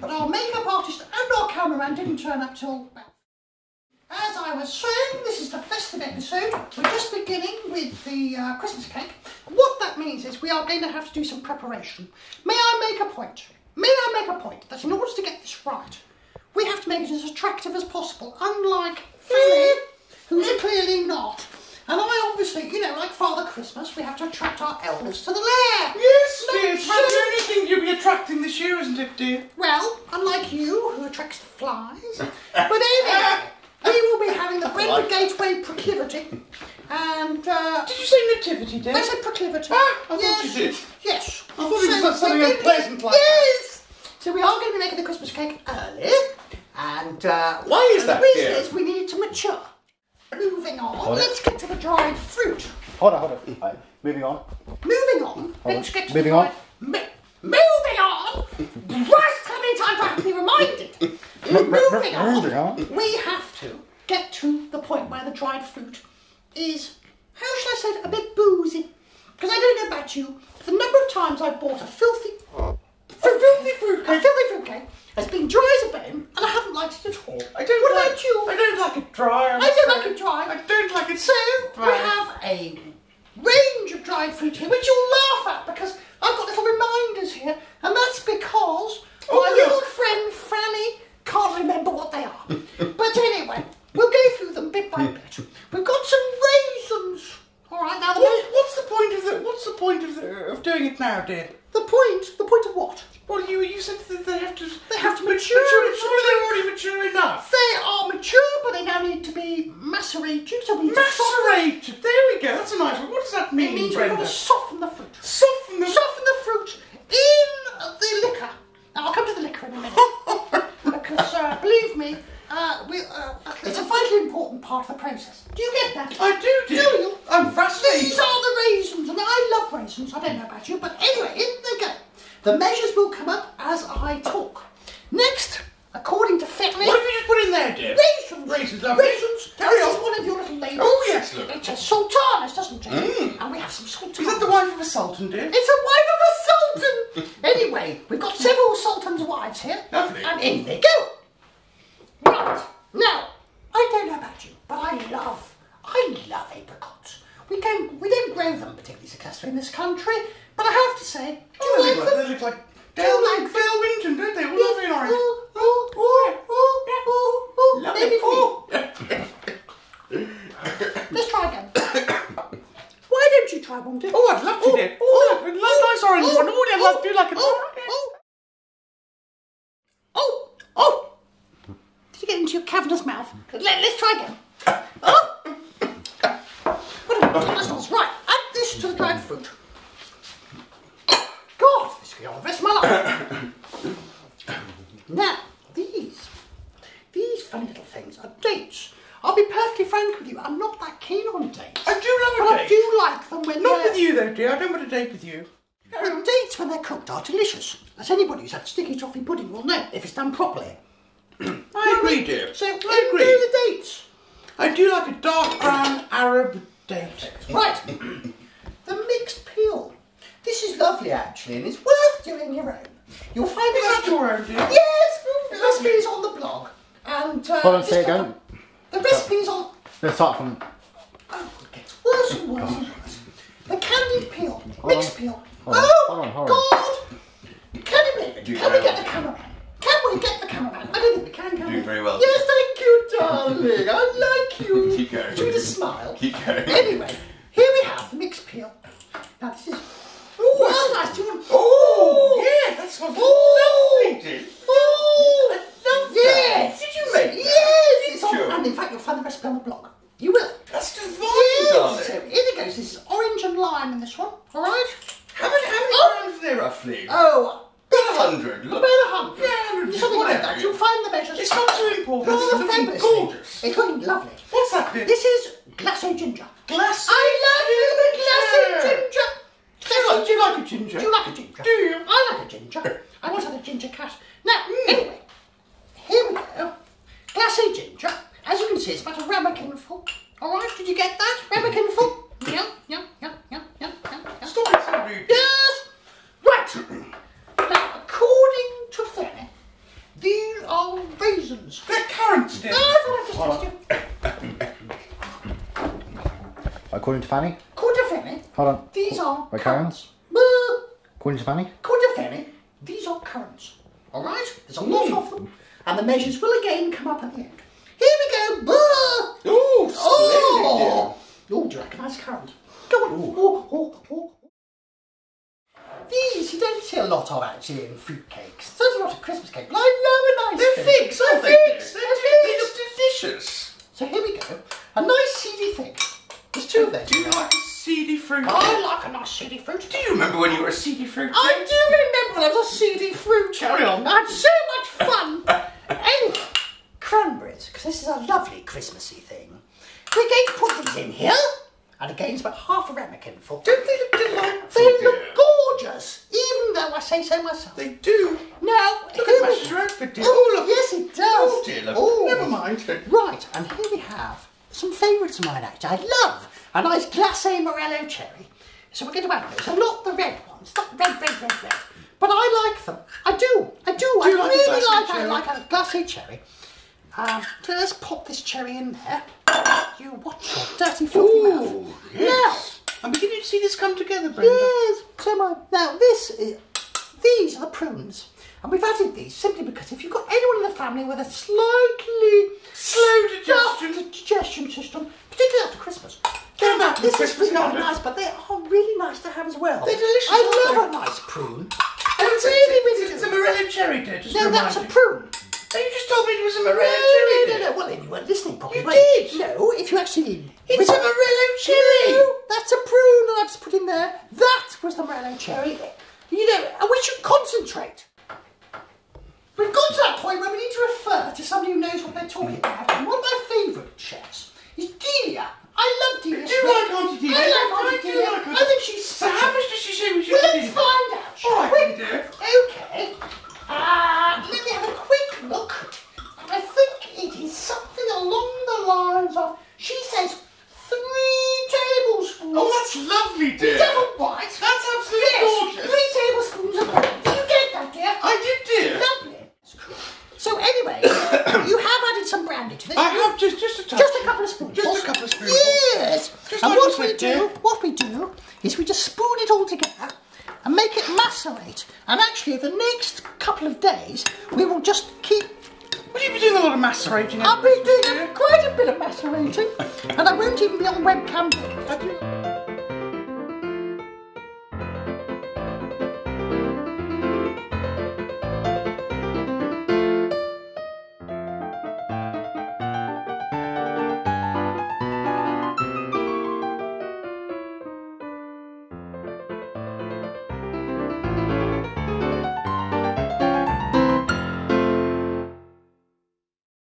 but our makeup artist and our cameraman didn't turn up till. As I was saying, this is the festive episode. We're just beginning with the uh, Christmas cake. What that means is we are going to have to do some preparation. May I make a point? May I make a point that in order to get this right, we have to make it as attractive as possible, unlike Fanny, who's clearly not. And I obviously, you know, like Father Christmas, we have to attract our elves to the lair. Yes, No, dear. It's so- the only thing you'll be attracting this year, isn't it, dear? Well, unlike you, who attracts the flies. but anyway, we will be having the Brenda Gateway proclivity. And, uh, Did you say nativity, dear? I said proclivity. Ah, I thought yes. you did. Yes. I thought it was So something we're going to- unpleasant like Yes. So we are going to be making the Christmas cake early. And, uh, Why is that, the reason dear? is we need it to mature. Moving on, Hold let's get to the dried fruit. Hold on, hold on. Right, moving on. Moving on, let's get to Moving the on. moving on! Christ, how many times I have to be reminded? moving on, moving on. we have to get to the point where the dried fruit is, how shall I say it, a bit boozy. Because I don't know about you, but the number of times I've bought a filthy, a filthy fruit, a filthy fruit cake has been dry as a bone, and I haven't liked it at all. I don't What like, about you? I don't like it dry. I'm I don't afraid. like it dry. I don't like it So dry. we have a range of dried fruit here, which you'll laugh at because I've got little reminders here, and that's because Oh, my look. little friend Franny can't remember what they are. but anyway, we'll go through them bit by hmm. bit. We've got some raisins. All right, now the, What, what's the point of the? What's the point of the, of doing it now, dear? the point, the point of what? Well, you you said that they have to. They have to ma- mature. mature. Surely they're already mature enough. They are mature, but they now need to be macerated. So we need to soften- There we go. That's a nice one. What does that mean, It mean, means we've got to soften the fruit. Soften the. soften the fruit in the liquor. Now I'll come to the liquor in a minute because uh, believe me, uh, we, uh, it's a vitally important part of the process. Do you get that? I do, dear. Do you? I'm fascinated. These are the raisins, and I love raisins. I don't know about you, but anyway, in they go. The measures will come up as I talk. Next, according to Fettley, What have you just put in there, dear? raisins. Raisins, lovely. Raisins. Carry this on. is one of your little labels. Oh, yes, look. It says sultanas, doesn't? Mm. And we have some sultanas. Is that the wife of a sultan, dear? It's a wife of a sultan! anyway, we've got several sultans' wives here. Lovely. And in they go. Right, now, I don't know about you, but I love, I love apricots. We don't, we don't grow them particularly successfully in this country, but I have to say, do Oh, they you look like them? they look like Dale, like Dale Winton, don't they? All Yes. lovely and orange. Ooh, ooh, ooh, ooh, ooh, ooh. Lovely. Maybe Oh. Let's try again. Why don't you try one, dear? Oh, I'd love to, dear. Oh, look, nice orange one. Oh, I'd love to, like a... Oh, oh, oh, oh. Did you get into your cavernous mouth? Let, let's try again. Oh. What a that right. Add this to the dried fruit. God, this is the best of my life. now, these, these funny little things are dates. I'll be perfectly frank with you, I'm not that keen on dates. I do But love a I date. do like them when Not they're... with you, though, dear. I don't want a date with you. The dates when they're cooked are delicious. As anybody who's had sticky toffee pudding will know, if it's done properly. I agree, um, dear. So, I I agree. do the dates. I do like a dark brown Arab date. Right. the mixed peel. This is lovely, actually, and it's worth doing your own. You'll find Is it that your own, dear? Yes, oh, the recipe is on the blog. And uh, Hold on, say have again. The recipe is on. Let's start from. Oh, it gets worse and worse and worse. The peel, Hold mixed on. peel. Hold on, oh, hold on, hold on. God! Can you believe it? Do Can we get the cameraman? Can we get the cameraman? I don't think we can, can Doing we? very well. Yes, thank you, darling. I like you. Keep going. Should we just smile? Keep going. Anyway, here we have the mixed peel. Now this is. Oh, well nice. Do you want? Oh, yeah, that's what Oh! lovely, dear. Oh, I love that. yes. Did you make that? Yes. It's on, and in fact, you'll find the recipe on the blog. You will. That's divine, Yes. So here it goes. This is orange and lime in this one. All right. How many, how many Oh. grams is there, roughly? Oh, About a hundred. about a hundred. Yeah, 100, Something like that. You'll find the measures. It's not too important. Rather It's looking fabulously. gorgeous. It's looking lovely. What's that bit? This is glacé ginger. glass. I love you, the glacé ginger. Do you, like, do you like a ginger? Do you like a ginger? Do you? I like a ginger. I once had a ginger cat. Now, hmm. anyway, here we go. Glacé ginger. As you can see, it's about a ramekin full. All right, did you get that? Ramekin full? Yeah, yeah, yeah, yeah, yeah, yeah. yeah. Stop it so rude. Yes. Right. now, according to Fanny, hold According to Fanny. Quarterfenny. Hold on. These are Wait, currants. According to Fanny. Quarterfenny. These are currants. All right. There's a lot hmm. of them, and the measures will again come up at the end. Here we go. Boo! Oh, splendid, Oh, oh, do you recognise currant? Go on. Oh, oh, oh. These you don't see a lot of actually in fruit cakes. There's a lot of Christmas cake, but I love a nice They're figs, aren't They're figs. They're They're figs. They delicious. So here we go. A nice seedy fig. There's two of. Do you like a seedy fruit? I like a nice seedy fruit. Do you remember when you were a seedy fruit? I do remember when I was a seedy fruit. Carry on. I had so much fun. anyway, cranberries, because this is a lovely Christmassy thing. We're going to put these in here. And again, it's about half a ramekin full. Don't they look delightful? They oh, dear? look gorgeous, even though I say so myself. They do. Now, Look at your outfit, dear. Oh, Oh, look. yes, it does. Oh, dear, look. Oh. Never mind. Right, and here we have some favourites of mine actually. I love a nice glacé morello cherry. So we're going to add those. Not the red ones, not red, red, red, red. But I like them. I do. I do. I like really like, I like a glacé cherry. Um, so let's pop this cherry in there. You watch your dirty filthy mouth. Ooh, yes. I'm beginning to see this come together, Brenda. yes, so am I. Now this is, these are the prunes. And we've added these simply because if you've got anyone in the family with a slightly Slow digestion. digestion system, particularly after Christmas, They're not this is numbers. nice, but they are really nice to have as well. They're delicious, I love they? a nice prune. And I it's, really, it's, really it's do. a morello cherry. Just No, that's a prune. you. No, you just told me it was a No, morello no, cherry. no, dear. no. Well, then you weren't listening properly. You did. No, if you actually. It's a morello cherry. No, that's a prune that I've just put in there. That was the morello cherry. You know, and we should concentrate. We've got to that point where we need to refer to somebody who knows what they're talking mm. about. And one of my favourite chefs is Delia. I love Delia. Do you like Auntie Delia? I like Auntie I Delia. like. I think she's So such how much does she say we should Well, let's find out, All right, we? Okay. Uh, let me have a quick look. And I think it is something along the lines of, she says, three tablespoons. Oh, that's lovely, dear. Is that all right? That's absolutely yes, gorgeous. three tablespoons of butter. Did you get that, dear? I did, dear. Lovely. So anyway, you have to this. I have just just a touch. Just a couple of spoons. Just a couple of spoonfuls. Yes. Just and like what we do, dear. what we do, is we just spoon it all together and make it macerate. And actually, the next couple of days, we will just keep. Would you be doing a lot of macerating? I'll be doing quite a bit of macerating, and I won't even be on webcam.